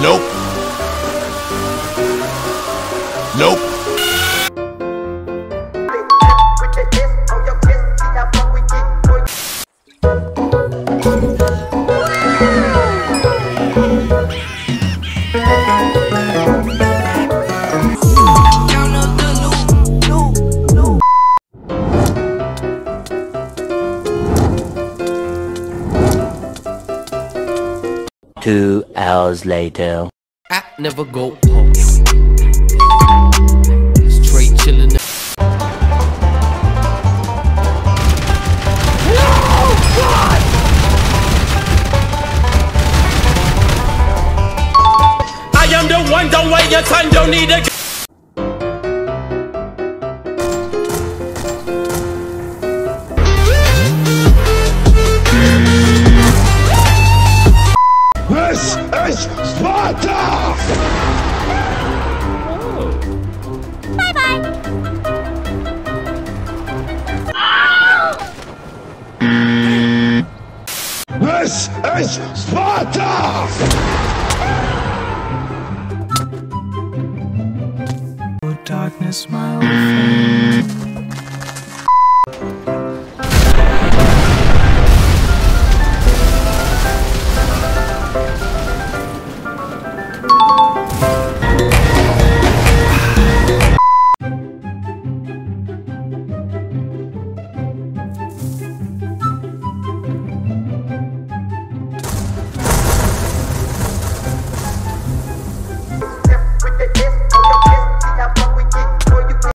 Nope. Nope. Two hours later. I never go home. Straight chillin'. I am the one, don't wait your time, don't need a This is Sparta! darkness, my old friend.